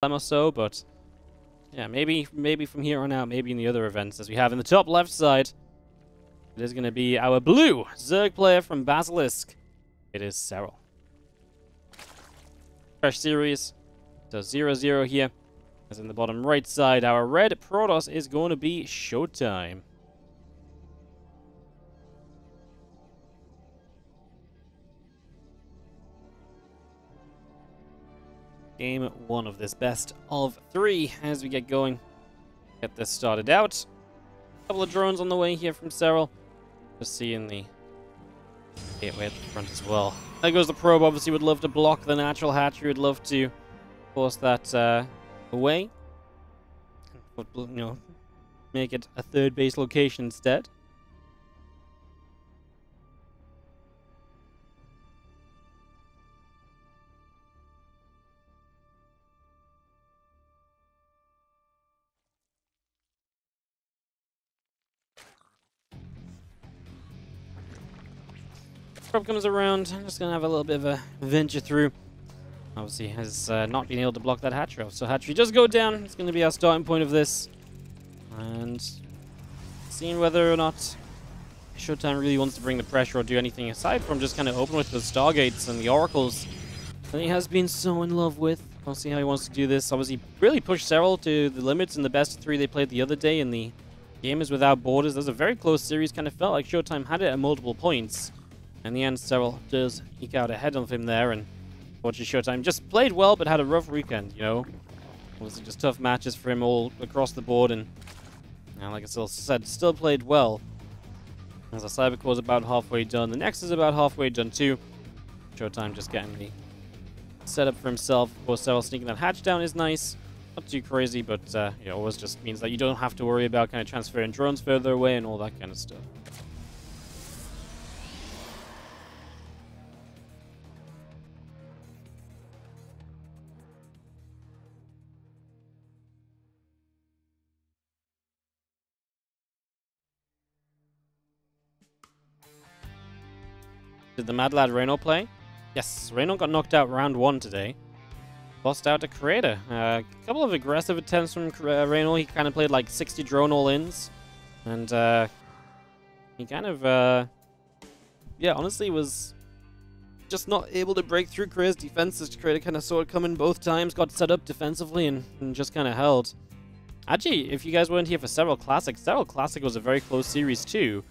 or so, but yeah, maybe maybe from here on out, maybe in the other events, as we have in the top left side, it is going to be our blue Zerg player from Basilisk. It is Serral. Fresh series, so 0-0 here. As in the bottom right side, our red Protoss is going to be Showtime. Game one of this best of three as we get going. Get this started out. A couple of drones on the way here from Serral. Just seeing the gateway at the front as well. There goes the probe. Obviously would love to block the natural hatchery. Would love to force that uh, away. You know, make it a third base location instead. Comes around. I'm just going to have a little bit of a venture through. Obviously has uh, not been able to block that hatchery. So hatchery does go down. It's going to be our starting point of this. And seeing whether or not Showtime really wants to bring the pressure or do anything aside from just kind of open with the Stargates and the Oracles that he has been so in love with. We'll see how he wants to do this. Obviously, really pushed Serral to the limits in the best three they played the other day in the Gamers Without Borders. That was a very close series. Kind of felt like Showtime had it at multiple points. In the end, Serral does eke out ahead of him there, and Unfortunately, Showtime just played well, but had a rough weekend, you know? Obviously, just tough matches for him all across the board, and like I still said, still played well. As our Cyber Core is about halfway done, the next is about halfway done too. Showtime just getting the setup for himself. Of course, Serral sneaking that hatch down is nice. Not too crazy, but uh, it always just means that you don't have to worry about kind of transferring drones further away and all that kind of stuff. The Mad Lad Reynor play? Yes, Reynor got knocked out round one today. Lost out to Creator. A uh, couple of aggressive attempts from uh, Reynor. He kind of played like 60 drone all-ins. And uh, he kind of, uh, yeah, honestly was just not able to break through Creator's defenses. Creator kind of saw it coming both times, got set up defensively, and, and just kind of held. Actually, if you guys weren't here for Serral Classic, Serral Classic was a very close series too.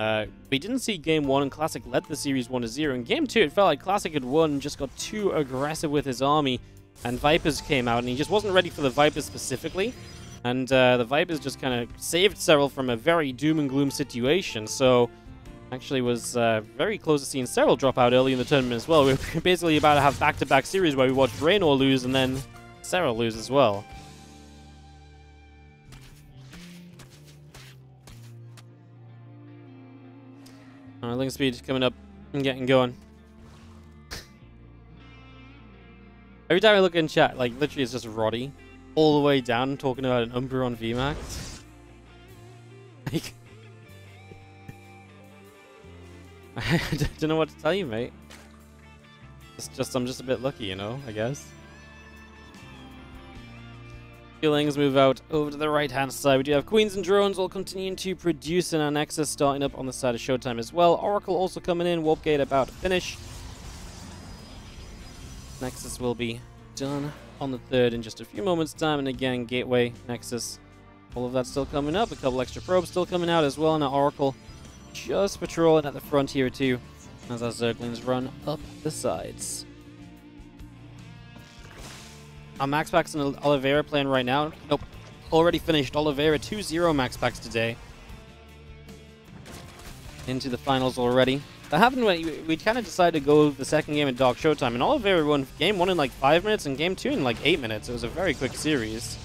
Uh, we didn't see game one, and Classic led the series 1-0. In game two, it felt like Classic had won, just got too aggressive with his army, and Vipers came out, and he just wasn't ready for the Vipers specifically. And uh, the Vipers just kind of saved Serral from a very doom and gloom situation, so actually was uh, very close to seeing Serral drop out early in the tournament as well. We are basically about to have back-to-back series where we watched Reynor lose and then Serral lose as well. Ling speed coming up and getting going. Every time I look in chat, like literally it's just Roddy all the way down talking about an Umbreon VMAX. like, I don't know what to tell you, mate. It's just I'm just a bit lucky, you know. I guess. Feelings move out over to the right-hand side. We do have Queens and Drones all continuing to produce in our Nexus, starting up on the side of Showtime as well. Oracle also coming in. Warp Gate about to finish. Nexus will be done on the third in just a few moments' time. And again, Gateway, Nexus, all of that still coming up. A couple extra probes still coming out as well. And our Oracle just patrolling at the front here too, as our Zerglings run up the sides. Are MaxPax and Oliveira playing right now? Nope. Already finished. Oliveira 2-0 Max today. Into the finals already. That happened when we, we kind of decided to go the second game at Dark Showtime, and Oliveira won game one in like five minutes and game two in like eight minutes. It was a very quick series.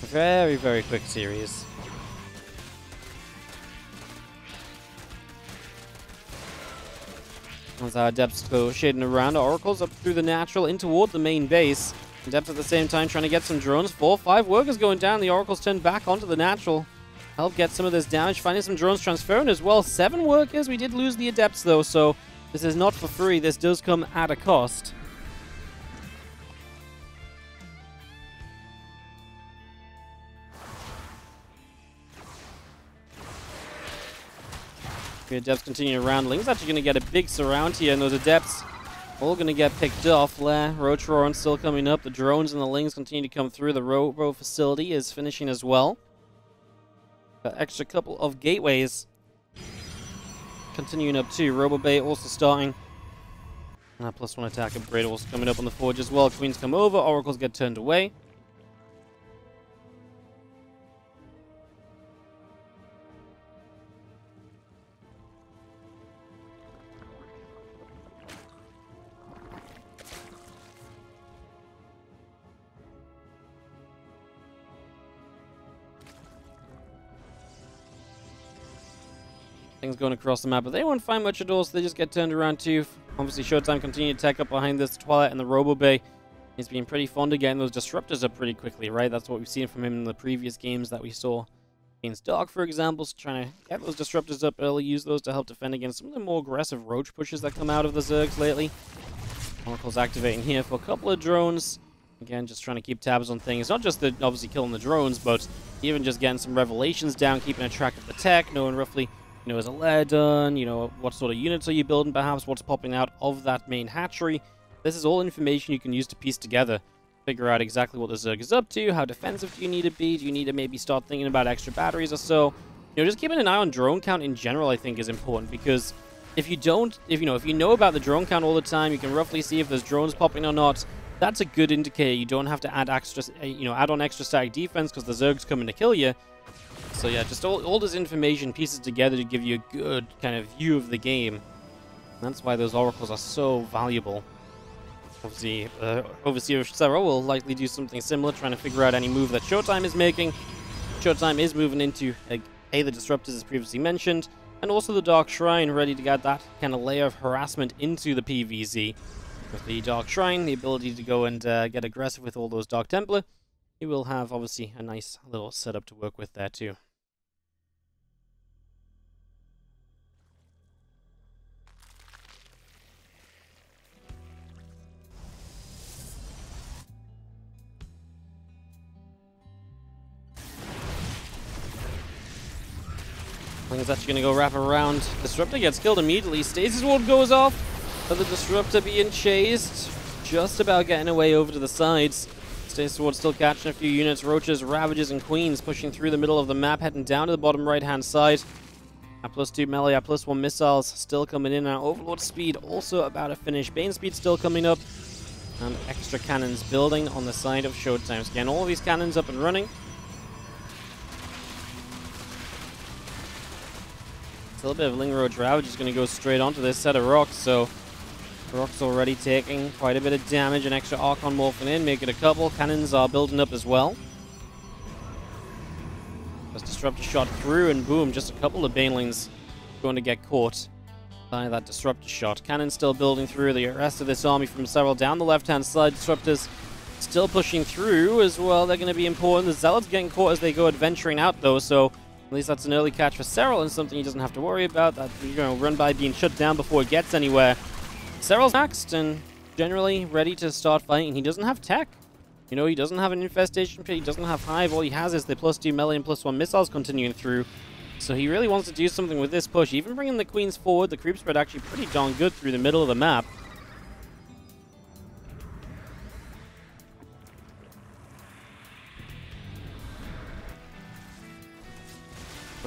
Very, very quick series. As our uh, Adepts go shading around, our Oracles up through the natural in toward the main base. Adepts at the same time trying to get some drones. Four, five workers going down. The Oracles turn back onto the natural. Help get some of this damage. Finding some drones transferring as well. Seven workers. We did lose the Adepts though, so this is not for free. This does come at a cost. The Adepts continue around. Ling's actually going to get a big surround here, and those Adepts all going to get picked off. Lair, Roach Warren still coming up. The drones and the Lings continue to come through. The Robo facility is finishing as well. Got extra couple of gateways continuing up too. Robo Bay also starting. Uh, plus one attack upgrade also coming up on the forge as well. Queens come over, oracles get turned away. Things going across the map, but they won't find much at all, so they just get turned around too. Obviously, Showtime continue to tech up behind this Twilight and the Robo Bay. He's been pretty fond of getting those disruptors up pretty quickly, right? That's what we've seen from him in the previous games that we saw against Dark, for example. So trying to get those disruptors up early, use those to help defend against some of the more aggressive roach pushes that come out of the Zergs lately. Oracle's activating here for a couple of drones. Again, just trying to keep tabs on things. Not just the, obviously killing the drones, but even just getting some revelations down, keeping a track of the tech, knowing roughly you know, is a lair done? You know, what sort of units are you building perhaps? What's popping out of that main hatchery? This is all information you can use to piece together. Figure out exactly what the Zerg is up to, how defensive do you need to be, do you need to maybe start thinking about extra batteries or so. You know, just keeping an eye on drone count in general I think is important because if you don't, if you know, if you know about the drone count all the time, you can roughly see if there's drones popping or not. That's a good indicator. You don't have to add extra, you know, add on extra static defense because the Zerg's coming to kill you. So yeah, just all, all this information pieces together to give you a good kind of view of the game. That's why those oracles are so valuable. Obviously, uh, Overseer Serral will likely do something similar, trying to figure out any move that Showtime is making. Showtime is moving into uh, A, the Disruptors as previously mentioned, and also the Dark Shrine, ready to get that kind of layer of harassment into the PVZ. With the Dark Shrine, the ability to go and uh, get aggressive with all those Dark Templar, you will have, obviously, a nice little setup to work with there, too. Ling's actually going to go wrap around. Disruptor gets killed immediately. Stasis Ward goes off. But the Disruptor being chased. Just about getting away over to the sides. Stasis Ward still catching a few units. Roaches, Ravages, and Queens pushing through the middle of the map, heading down to the bottom right-hand side. At plus two melee, at plus one missiles still coming in. Now Overlord speed also about to finish. Bane speed still coming up. And extra cannons building on the side of Showtime. Again, all these cannons up and running. A little bit of Ling Roach Ravage is going to go straight onto this set of rocks, so rocks already taking quite a bit of damage, and extra Archon morphing in, make it a couple. Cannons are building up as well. Just Disruptor shot through, and boom, just a couple of Banelings going to get caught by that Disruptor shot. Cannon still building through the rest of this army from Serral down the left-hand side. Disruptors still pushing through as well. They're going to be important. The Zealots getting caught as they go adventuring out, though, so at least that's an early catch for Serral and something he doesn't have to worry about. That you know, run by being shut down before it gets anywhere. Serral's maxed and generally ready to start fighting. He doesn't have tech. You know, he doesn't have an infestation pit, he doesn't have hive. All he has is the plus two melee and plus one missiles continuing through. So he really wants to do something with this push. Even bringing the queens forward, the creep spread actually pretty darn good through the middle of the map.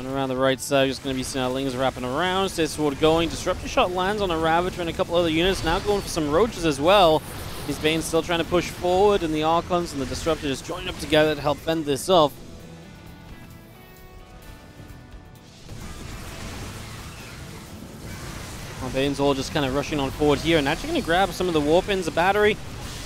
Around the right side, just going to be Snellings wrapping around. Stasis Ward going. Disruptor shot lands on a Ravager and a couple other units. Now going for some Roaches as well. These Banes still trying to push forward, and the Archons and the Disruptor just join up together to help fend this off. Banes all just kind of rushing on forward here, and actually going to grab some of the Warpins, the battery.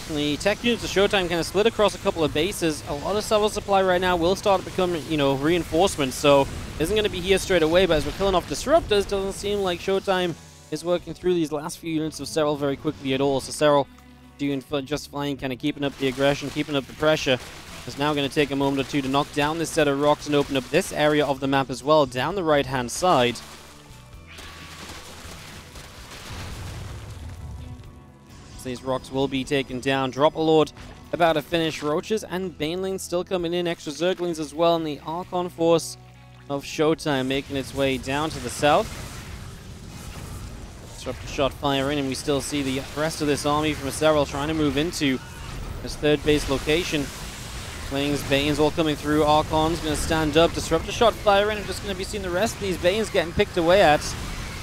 The tech units of Showtime kind of split across a couple of bases. A lot of Civil Supply right now will start to become, you know, reinforcements, so isn't going to be here straight away, but as we're killing off Disruptors, doesn't seem like Showtime is working through these last few units of Serral very quickly at all. So Serral doing just fine, kind of keeping up the aggression, keeping up the pressure. It's now going to take a moment or two to knock down this set of rocks and open up this area of the map as well, down the right-hand side. So these rocks will be taken down. Drop a Lord about to finish. Roaches and Banelings still coming in. Extra Zerglings as well. And the Archon Force of Showtime making its way down to the south. Disruptor shot firing, and we still see the rest of this army from Serral trying to move into this third base location. Flings, Banes all coming through. Archon's going to stand up. Disruptor shot firing. I'm just going to be seeing the rest of these Banes getting picked away at.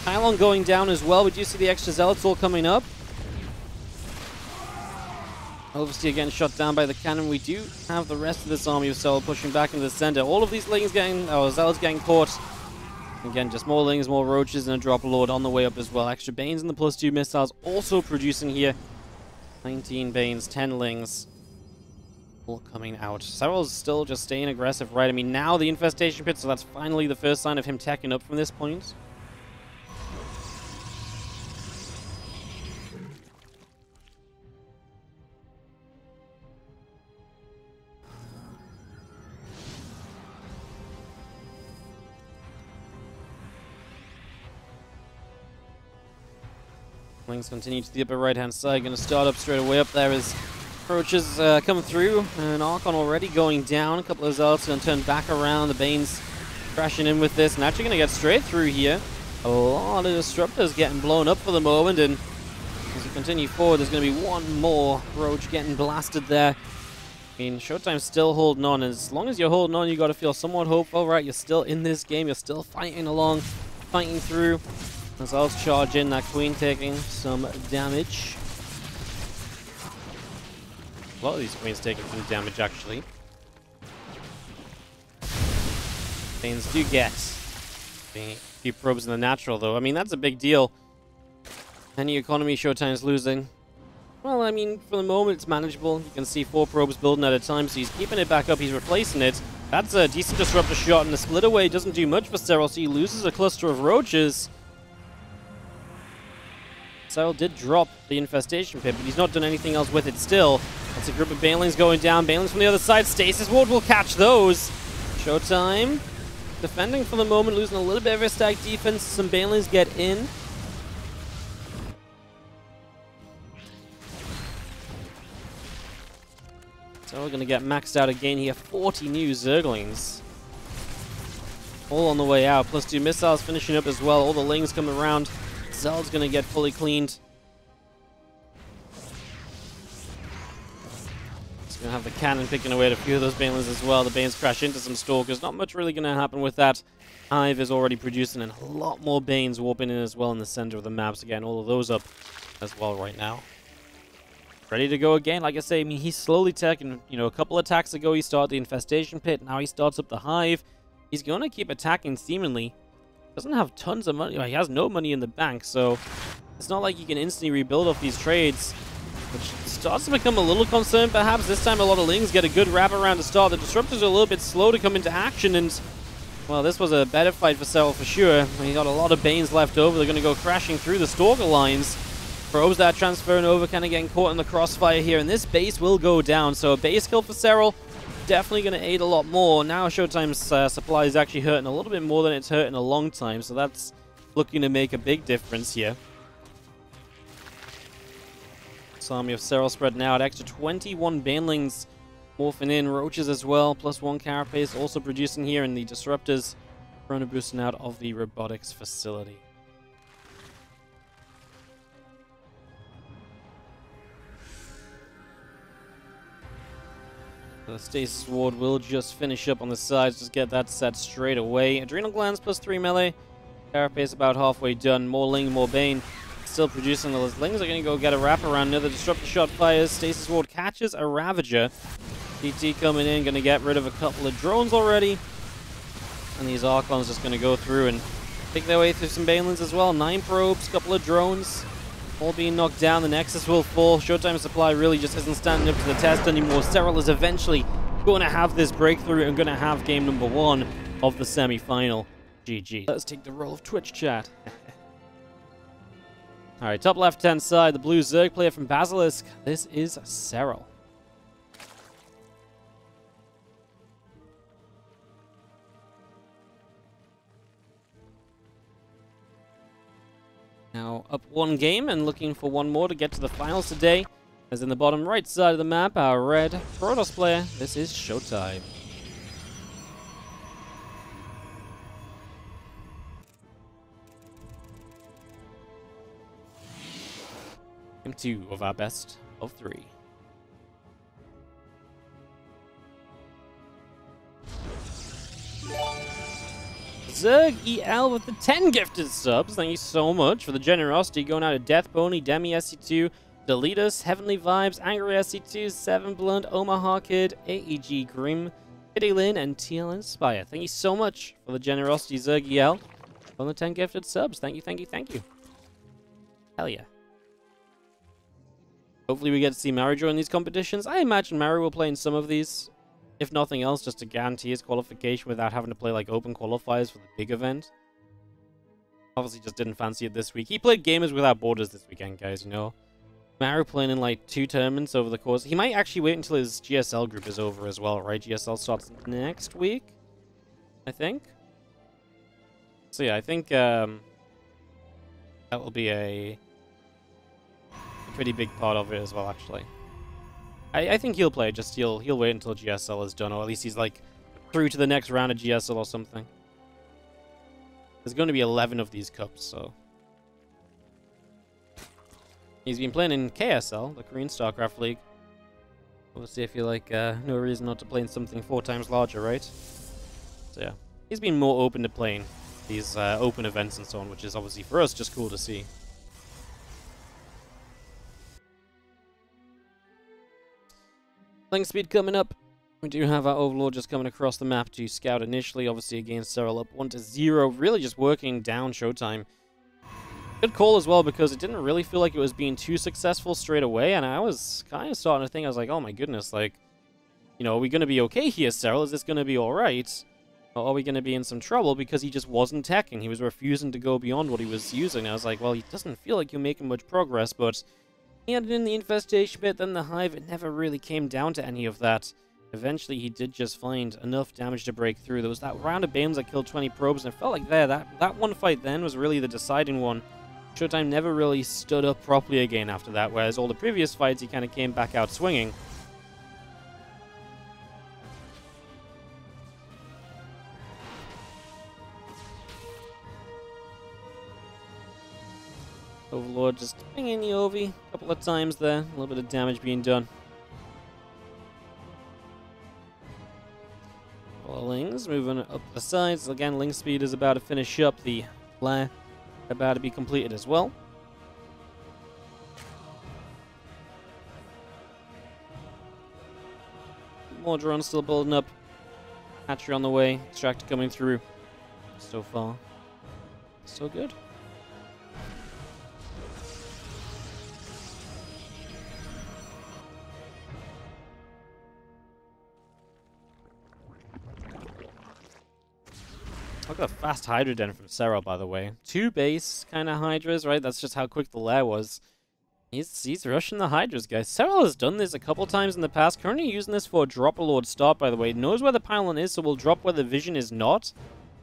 Pylon going down as well. We do see the extra Zealots all coming up. Obviously, again shot down by the cannon. We do have the rest of this army of Cell pushing back into the center. All of these Lings getting, oh, Zealots getting caught. Again, just more Lings, more Roaches, and a Drop Lord on the way up as well. Extra Banes and the plus two missiles also producing here. 19 Banes, 10 Lings. All coming out. Serral's still just staying aggressive, right? I mean, now the Infestation Pit, so that's finally the first sign of him teching up from this point. Lings continue to the upper right-hand side. Going to start up straight away up there as approaches uh, come through. And Archon already going down. A couple of Zealots going to turn back around. The Banes crashing in with this. And actually going to get straight through here. A lot of Disruptors getting blown up for the moment. And as we continue forward, there's going to be one more Roach getting blasted there. I mean, Showtime's still holding on. As long as you're holding on, you got to feel somewhat hopeful, right? You're still in this game. You're still fighting along, fighting through. As I was charging, that queen taking some damage. A lot of these queens taking some damage, actually. Things do get a few probes in the natural, though. I mean, that's a big deal. Any economy Showtime's losing. Well, I mean, for the moment, it's manageable. You can see four probes building at a time, so he's keeping it back up. He's replacing it. That's a decent disruptor shot, and the split away doesn't do much for so he loses a cluster of roaches. Serral did drop the infestation pit, but he's not done anything else with it still. That's a group of Banelings going down. Banelings from the other side. Stasis Ward will catch those. Showtime. Defending for the moment, losing a little bit of his static defense. Some Banelings get in. So we're going to get maxed out again here. 40 new Zerglings. All on the way out. Plus two missiles finishing up as well. All the Lings come around. Zeld's gonna get fully cleaned. It's gonna have the cannon picking away at a few of those Banelings as well. The Banes crash into some Stalkers. Not much really gonna happen with that. Hive is already producing and a lot more Banes warping in as well in the center of the maps. Again, all of those up as well right now. Ready to go again. Like I say, I mean, he's slowly taking, you know, a couple attacks ago he started the Infestation Pit. Now he starts up the Hive. He's going to keep attacking seemingly doesn't have tons of money. He has no money in the bank, so it's not like you can instantly rebuild off these trades. Which starts to become a little concerned, perhaps. This time a lot of Lings get a good wrap around to start. The Disruptors are a little bit slow to come into action, and, well, this was a better fight for Cell for sure. He got a lot of Banes left over. They're going to go crashing through the Stalker lines. Probes that transferring over, kind of getting caught in the crossfire here, and this base will go down. So a base kill for Serral definitely going to aid a lot more. Now Showtime's uh, supply is actually hurting a little bit more than it's hurt in a long time, so that's looking to make a big difference here. So army of Serral spreading out. Extra 21 Banelings morphing in. Roaches as well, plus one Carapace also producing here, and the Disruptors Chrono boosting out of the robotics facility. The Stasis Ward will just finish up on the sides, just get that set straight away. Adrenal Glands plus 3 melee. Carapace about halfway done. More Ling, more Bane. Still producing those Lings are going to go get a wrap around. Another Disruptor Shot fires. Stasis Ward catches a Ravager. DT coming in, going to get rid of a couple of drones already. And these Archons just going to go through and pick their way through some Banelings as well. Nine probes, couple of drones. All being knocked down, the Nexus will fall. Showtime supply really just isn't standing up to the test anymore. Serral is eventually going to have this breakthrough and going to have game number one of the semi-final. GG. Let's take the role of Twitch chat. Alright, top left-hand side, the blue Zerg player from Basilisk. This is Serral. Now up one game and looking for one more to get to the finals today. As in the bottom right side of the map, our red Protoss player, this is Showtime. game two of our best of three. Zerg EL with the 10 gifted subs. Thank you so much for the generosity going out to Death Pony, Demi SC2, Deletus, Heavenly Vibes, Angry SC2, Seven Blunt, Omaha Kid, AEG Grim, Kitty and TL Inspire. Thank you so much for the generosity, Zerg EL, on the 10 gifted subs. Thank you, thank you, thank you. Hell yeah. Hopefully we get to see Maru join these competitions. I imagine Maru will play in some of these. If nothing else, just to guarantee his qualification without having to play like open qualifiers for the big event. Obviously just didn't fancy it this week. He played Gamers Without Borders this weekend, guys, you know. Maru playing in like two tournaments over the course. He might actually wait until his GSL group is over as well, right? GSL starts next week, I think. So yeah, I think um, that will be a pretty big part of it as well, actually. I, I think he'll play. Just he'll he'll wait until GSL is done, or at least he's like through to the next round of GSL or something. There's going to be 11 of these cups, so he's been playing in KSL, the Korean StarCraft League. See if you like uh, no reason not to play in something four times larger, right? So yeah, he's been more open to playing these uh, open events and so on, which is obviously for us just cool to see. Ling speed coming up. We do have our Overlord just coming across the map to scout initially, obviously against Serral up 1 to 0, really just working down Showtime. Good call as well because it didn't really feel like it was being too successful straight away, and I was kind of starting to think, I was like, oh my goodness, like, you know, are we going to be okay here, Serral? Is this going to be alright? Or are we going to be in some trouble because he just wasn't teching? He was refusing to go beyond what he was using. I was like, well, he doesn't feel like you're making much progress, but he had in the infestation pit, then the hive, it never really came down to any of that. Eventually, he did just find enough damage to break through. There was that round of Banes that killed 20 probes, and it felt like there, that, that one fight then was really the deciding one. Showtime never really stood up properly again after that, whereas all the previous fights, he kind of came back out swinging. Overlord just pinging the Ovi a couple of times there. A little bit of damage being done. Lings moving up the sides. Again, Ling speed is about to finish up the flare. About to be completed as well. More drones still building up. Hatchery on the way. Extractor coming through. So far, so good. Look at the fast Hydra Den from Serral, by the way. Two base kind of Hydras, right? That's just how quick the lair was. He's, he's rushing the Hydras, guys. Serral has done this a couple times in the past. Currently using this for a Drop a Lord start, by the way. Knows where the pylon is, so we'll drop where the vision is not.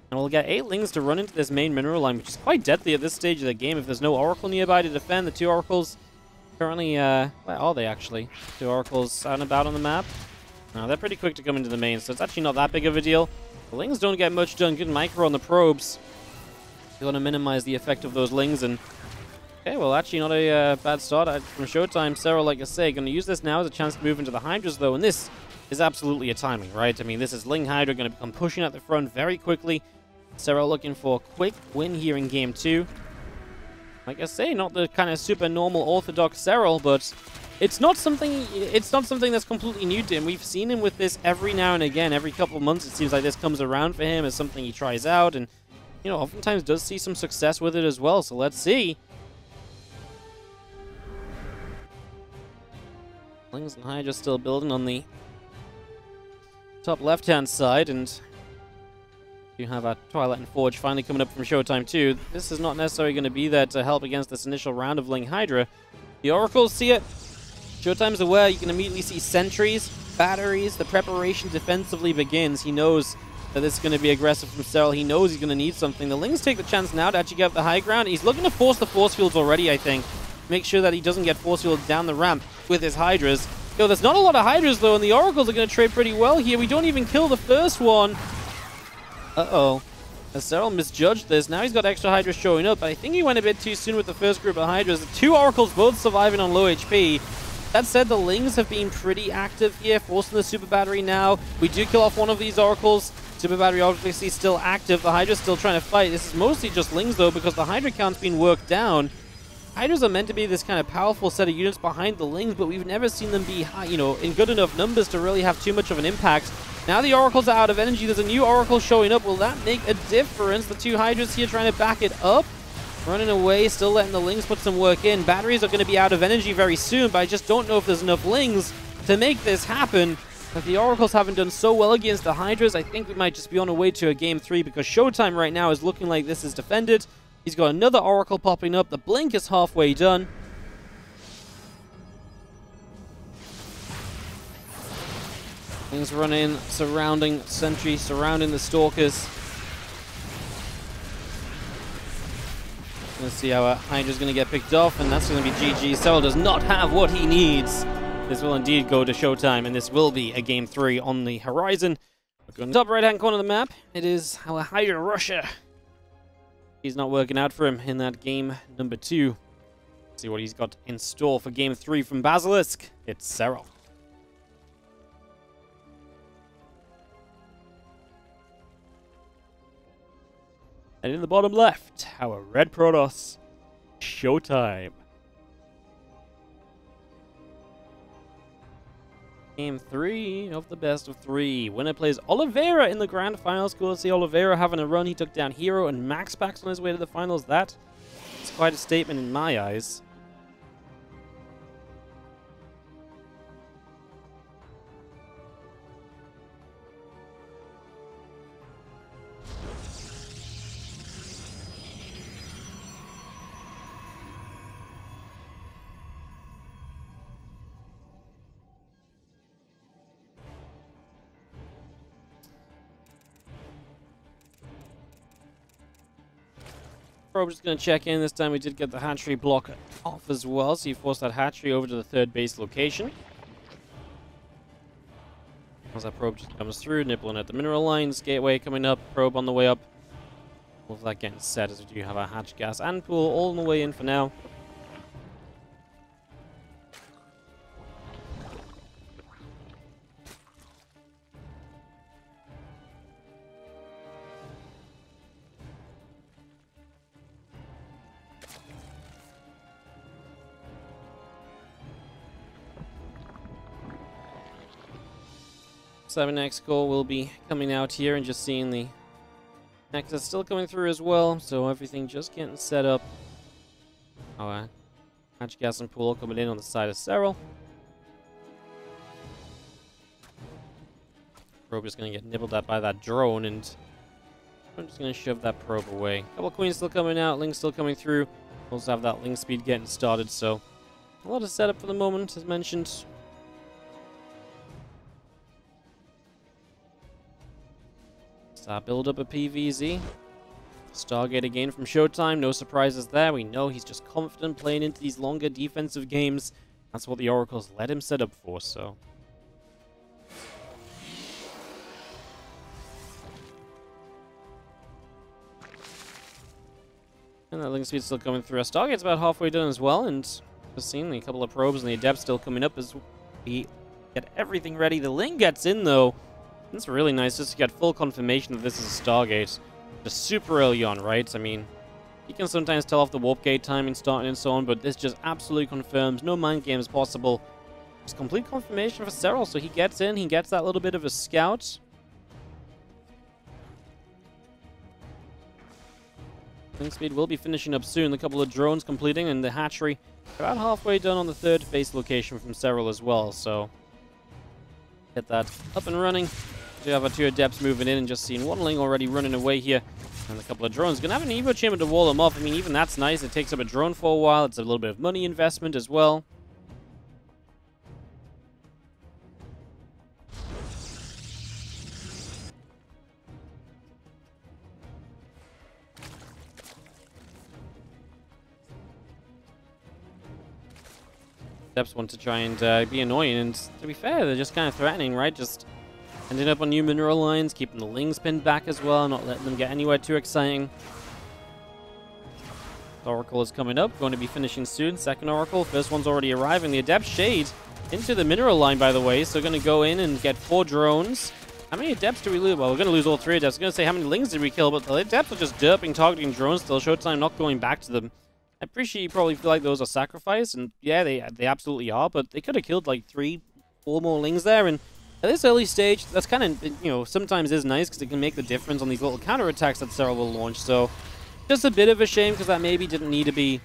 And we'll get eight lings to run into this main mineral line, which is quite deadly at this stage of the game. If there's no Oracle nearby to defend, the two Oracles currently, uh, where are they actually? Two Oracles out and about on the map. No, they're pretty quick to come into the main, so it's actually not that big of a deal. Lings don't get much done. Good micro on the probes. You want to minimize the effect of those lings and... Okay, well, actually not a uh, bad start from Showtime. Serral, like I say, going to use this now as a chance to move into the Hydras, though, and this is absolutely a timing, right? I mean, this is Ling Hydra going to become pushing at the front very quickly. Serral looking for a quick win here in game two. Like I say, not the kind of super normal orthodox Serral, but it's not something it's not something that's completely new to him. We've seen him with this every now and again. Every couple of months it seems like this comes around for him as something he tries out and you know, oftentimes does see some success with it as well. So let's see. Lings and Hydra still building on the top left-hand side and you have our Twilight and Forge finally coming up from Showtime too. This is not necessarily going to be there to help against this initial round of Ling Hydra. The Oracles see it, Showtime's aware you can immediately see sentries, batteries, the preparation defensively begins. He knows that this is going to be aggressive from Serral. He knows he's going to need something. The Lings take the chance now to actually get up the high ground. He's looking to force the force fields already, I think. Make sure that he doesn't get force field down the ramp with his Hydras. Yo, there's not a lot of Hydras, though, and the Oracles are going to trade pretty well here. We don't even kill the first one. Uh-oh. Serral misjudged this, now he's got extra Hydra showing up. I think he went a bit too soon with the first group of Hydras. The two Oracles both surviving on low HP. That said, the Lings have been pretty active here, forcing the Super Battery now. We do kill off one of these Oracles. Super Battery obviously still active. The Hydra's still trying to fight. This is mostly just Lings, though, because the Hydra count's been worked down. Hydras are meant to be this kind of powerful set of units behind the Lings, but we've never seen them be, high, you know, in good enough numbers to really have too much of an impact. Now the Oracles are out of energy. There's a new Oracle showing up. Will that make a difference? The two Hydras here trying to back it up. Running away, still letting the Lings put some work in. Batteries are going to be out of energy very soon, but I just don't know if there's enough Lings to make this happen. But the Oracles haven't done so well against the Hydras, I think we might just be on our way to a Game 3 because Showtime right now is looking like this is defended. He's got another Oracle popping up. The Blink is halfway done. Things running, surrounding Sentry, surrounding the Stalkers. Let's see how uh, Hydra's going to get picked off, and that's going to be GG. Serral does not have what he needs. This will indeed go to Showtime, and this will be a Game 3 on the horizon. Top right-hand corner of the map. It is our Hydra Russia. He's not working out for him in that game number 2. Let's see what he's got in store for Game 3 from Basilisk. It's Serral. And in the bottom left, our Red Protoss. Showtime. Game three of the best of three. Winner plays Oliveira in the grand finals. Cool to see Oliveira having a run. He took down Hero and MaxPax on his way to the finals. That is quite a statement in my eyes. Probe just going to check in. This time we did get the hatchery block off as well, so you force that hatchery over to the third base location. As that probe just comes through, nibbling at the mineral lines, gateway coming up, probe on the way up. All of that getting set as we do have our hatch gas and pool all the way in for now. Goal will be coming out here and just seeing the Nexus still coming through as well, so everything just getting set up. Our hatch gas and pool coming in on the side of Serral. Probe is going to get nibbled at by that drone, and I'm just going to shove that probe away. Couple queens still coming out, Link still coming through. Also have that Ling speed getting started, so a lot of setup for the moment, as mentioned. Uh, build up a PVZ. Stargate again from Showtime. No surprises there. We know he's just confident playing into these longer defensive games. That's what the Oracles let him set up for, so... And that ling speed's still coming through. Stargate's about halfway done as well, and just seeing a couple of probes and the Adept still coming up as we get everything ready. The Ling gets in, though. It's really nice just to get full confirmation that this is a Stargate. Just super early on, right? I mean, you can sometimes tell off the warp gate timing starting and so on, but this just absolutely confirms no mind games possible. It's complete confirmation for Serral, so he gets in, he gets that little bit of a scout. Ling speed will be finishing up soon. A couple of drones completing, and the hatchery about halfway done on the third base location from Serral as well, so get that up and running. We have our two adepts moving in and just seeing one Ling already running away here. And a couple of drones. Gonna have an Evo chamber to wall them off. I mean, even that's nice. It takes up a drone for a while. It's a little bit of money investment as well. Steps want to try and uh, be annoying, and to be fair, they're just kind of threatening, right? Just Ending up on new mineral lines, keeping the Lings pinned back as well, not letting them get anywhere too exciting. The Oracle is coming up, going to be finishing soon. Second Oracle, first one's already arriving. The Adept Shade into the mineral line, by the way, so going to go in and get four drones. How many Adepts do we lose? Well, we're going to lose all three Adepts. I was going to say how many Lings did we kill, but the Adepts are just derping, targeting drones still. Showtime not going back to them. I appreciate you probably feel like those are sacrificed, and yeah, they they absolutely are, but they could have killed like three, four more Lings there, and at this early stage, that's kind of, you know, sometimes is nice because it can make the difference on these little counterattacks that Serral will launch, so just a bit of a shame because that maybe didn't need to be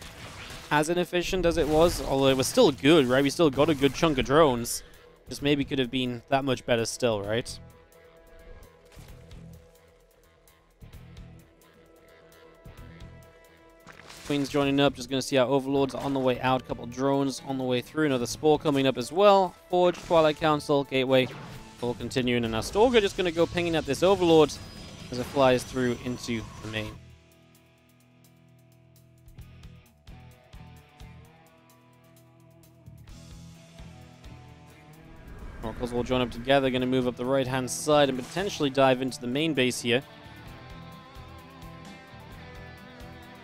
as inefficient as it was, although it was still good, right? We still got a good chunk of drones. Just maybe could have been that much better still, right? Queen's joining up. Just going to see our Overlords on the way out. A couple drones on the way through. Another Spore coming up as well. Forge, Twilight Council, Gateway. All continuing. And our Storger just going to go pinging at this Overlord as it flies through into the main. Oracles will join up together, going to move up the right-hand side and potentially dive into the main base here.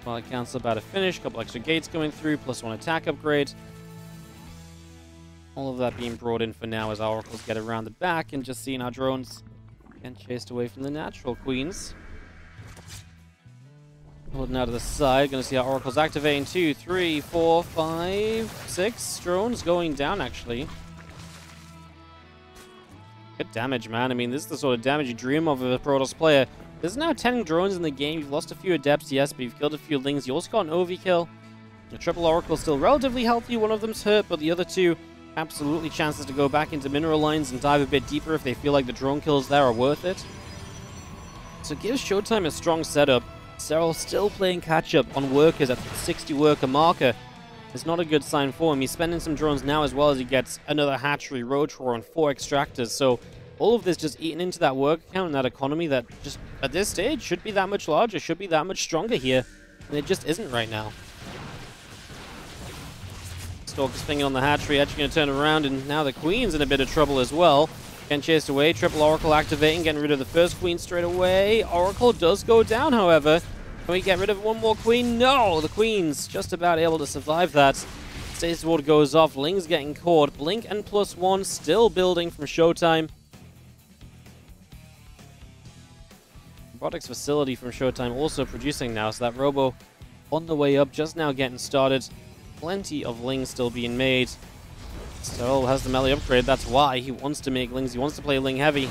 Twilight Council about a finish. A couple extra gates going through, plus one attack upgrade. All of that being brought in for now as our oracles get around the back and just seeing our drones get chased away from the natural queens. Holding out to the side, gonna see our oracles activating. Two, three, four, five, six drones going down actually. Good damage, man. I mean, this is the sort of damage you dream of as a Protoss player. There's now 10 drones in the game. You've lost a few Adepts, yes, but you've killed a few Lings. You also got an OV kill. The Triple Oracle is still relatively healthy. One of them's hurt, but the other two, absolutely chances to go back into mineral lines and dive a bit deeper if they feel like the drone kills there are worth it. So it gives Showtime a strong setup. Serral still playing catch-up on workers at the 60 worker marker. It's not a good sign for him. He's spending some drones now as well as he gets another hatchery, road and four extractors. So all of this just eating into that work account and that economy that just at this stage should be that much larger, should be that much stronger here. And it just isn't right now. Stalker's thinking on the hatchery, actually going to turn around, and now the Queen's in a bit of trouble as well. Getting chased away, triple Oracle activating, getting rid of the first Queen straight away. Oracle does go down, however. Can we get rid of one more Queen? No! The Queen's just about able to survive that. Stasis Ward goes off, Ling's getting caught. Blink and plus one still building from Showtime. Robotics facility from Showtime also producing now, so that Robo on the way up, just now getting started. Plenty of Lings still being made. Still has the melee upgrade, that's why he wants to make Lings. He wants to play Ling heavy.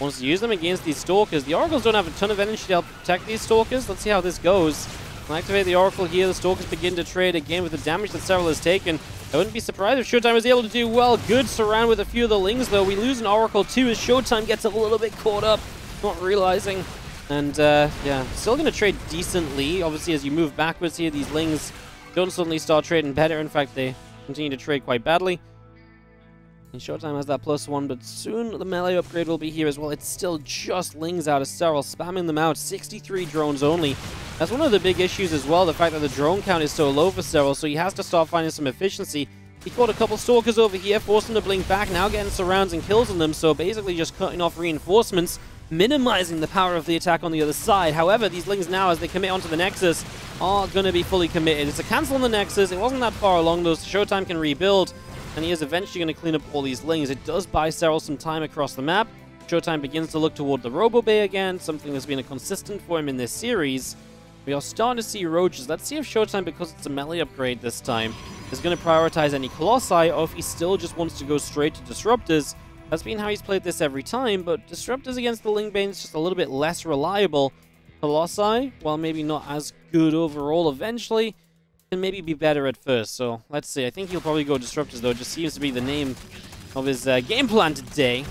Wants to use them against these Stalkers. The Oracles don't have a ton of energy to help protect these Stalkers. Let's see how this goes. Activate the Oracle here. The Stalkers begin to trade again with the damage that Serral has taken. I wouldn't be surprised if Showtime was able to do well. Good surround with a few of the Lings, though. We lose an Oracle, too, as Showtime gets a little bit caught up, not realizing and uh, yeah, still going to trade decently. Obviously, as you move backwards here, these Lings don't suddenly start trading better. In fact, they continue to trade quite badly. And Showtime has that plus one, but soon the melee upgrade will be here as well. It's still just Lings out of Serral, spamming them out. 63 drones only. That's one of the big issues as well, the fact that the drone count is so low for Serral, so he has to start finding some efficiency. He caught a couple Stalkers over here, forced them to blink back, now getting surrounds and kills on them, so basically just cutting off reinforcements minimizing the power of the attack on the other side. However, these Lings now, as they commit onto the Nexus, are going to be fully committed. It's a cancel on the Nexus. It wasn't that far along, though, so Showtime can rebuild, and he is eventually going to clean up all these Lings. It does buy Serral some time across the map. Showtime begins to look toward the Robo Bay again, something that's been a consistent for him in this series. We are starting to see Roaches. Let's see if Showtime, because it's a melee upgrade this time, is going to prioritize any Colossi, or if he still just wants to go straight to Disruptors, that's been how he's played this every time, but Disruptors against the Lingbane is just a little bit less reliable. Colossi, while maybe not as good overall eventually, can maybe be better at first. So let's see. I think he'll probably go Disruptors though. It just seems to be the name of his uh, game plan today.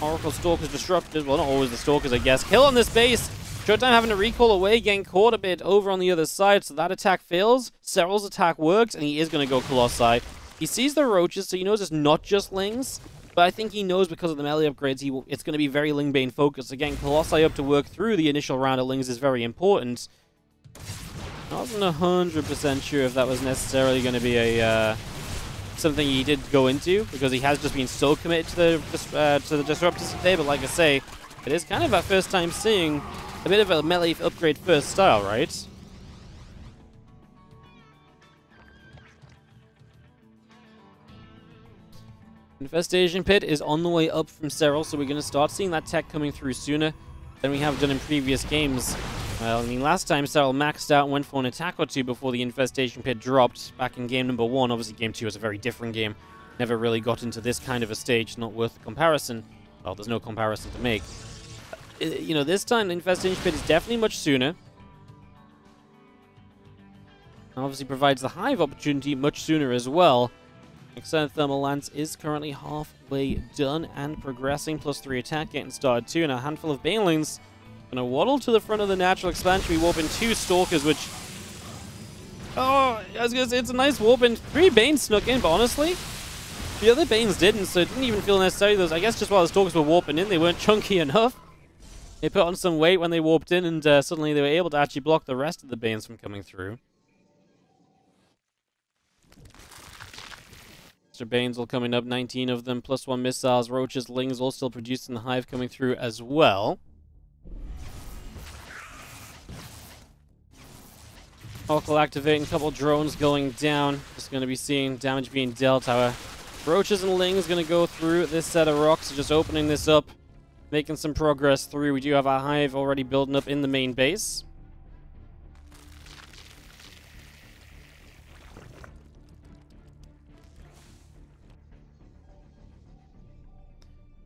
Oracle Stalkers Disruptors. Well, not always the Stalkers, I guess. Kill on this base. Showtime having to recall away, getting caught a bit over on the other side, so that attack fails. Serral's attack works, and he is going to go Colossi. He sees the roaches, so he knows it's not just Lings. But I think he knows because of the melee upgrades, he it's going to be very Lingbane focused. Again, Colossi up to work through the initial round of Lings is very important. I wasn't 100% sure if that was necessarily going to be a uh, something he did go into because he has just been so committed to the uh, to the disruptors today. But like I say, it is kind of our first time seeing a bit of a melee upgrade first style, right? Infestation Pit is on the way up from Serral, so we're going to start seeing that tech coming through sooner than we have done in previous games. Well, I mean, last time Serral maxed out and went for an attack or two before the Infestation Pit dropped back in game number one. Obviously, game two was a very different game. Never really got into this kind of a stage, not worth comparison. Well, there's no comparison to make. Uh, you know, this time the Infestation Pit is definitely much sooner. Obviously provides the Hive opportunity much sooner as well. Extended Thermal Lance is currently halfway done and progressing, plus 3 attack, getting started too, and a handful of Banelings gonna waddle to the front of the natural expansion. We warp in two Stalkers, which... Oh, I was gonna say, it's a nice warp, and three Banes snuck in, but honestly, the other Banes didn't, so it didn't even feel necessary. Those, I guess just while the Stalkers were warping in, they weren't chunky enough. They put on some weight when they warped in, and uh, suddenly they were able to actually block the rest of the Banes from coming through. Mr. Banes will coming up, 19 of them, plus one missiles. Roaches, Lings all still producing the hive coming through as well. Oracle activating, couple drones going down. Just going to be seeing damage being dealt. Our Roaches and Lings going to go through this set of rocks, just opening this up, making some progress through. We do have our hive already building up in the main base.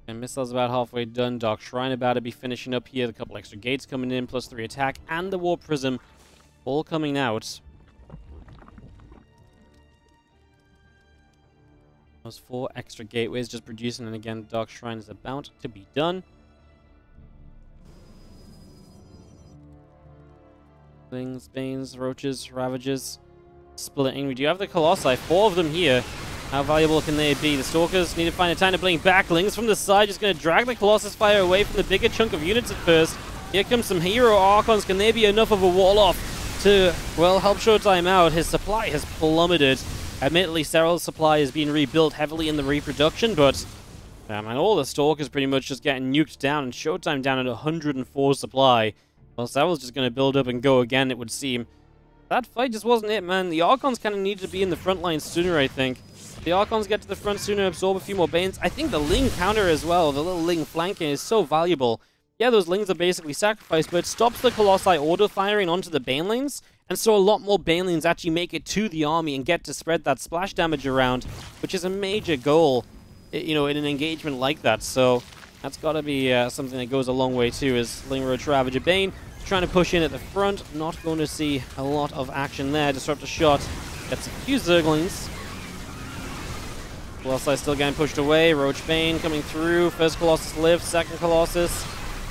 And missile's about halfway done. Dark Shrine about to be finishing up here. A couple extra gates coming in, plus three attack, and the Warp Prism all coming out. Those four extra gateways just producing, and again, Dark Shrine is about to be done. Things, Banes, Roaches, Ravagers, splitting. We do have the Colossi, four of them here. How valuable can they be? The Stalkers need to find a time to blink backlings from the side, just going to drag the Colossus Fire away from the bigger chunk of units at first. Here comes some Hero Archons. Can they be enough of a wall off to, well, help Showtime out? His supply has plummeted. Admittedly, Serral's supply has been rebuilt heavily in the reproduction, but um, and all the Stalkers pretty much just getting nuked down, and Showtime down at 104 supply. Well, Serral's just going to build up and go again, it would seem. That fight just wasn't it, man. The Archons kind of needed to be in the front line sooner, I think. The Archons get to the front sooner, absorb a few more Banes. I think the Ling counter as well, the little Ling flanking is so valuable. Yeah, those Lings are basically sacrificed, but it stops the Colossi auto-firing onto the Banelings, and so a lot more Banelings actually make it to the army and get to spread that splash damage around, which is a major goal, you know, in an engagement like that. So that's got to be uh, something that goes a long way too, is Ling Roach Ravager Bane trying to push in at the front. Not going to see a lot of action there. Disruptor shot. Gets a few Zerglings. Colossi still getting pushed away. Roach Bane coming through. First Colossus lift, second Colossus.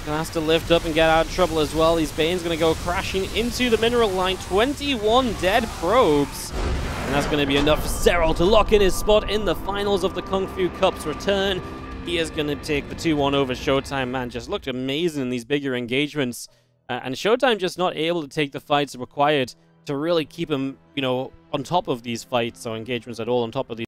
Has to lift up and get out of trouble as well. These Bane's to go crashing into the mineral line. 21 dead probes. And that's to be enough for Serral to lock in his spot in the finals of the Kung Fu Cup's return. He is to take the 2-1 over Showtime. Man, just looked amazing in these bigger engagements. Uh, and Showtime just not able to take the fights required to really keep him, you know, on top of these fights or engagements at all, on top of these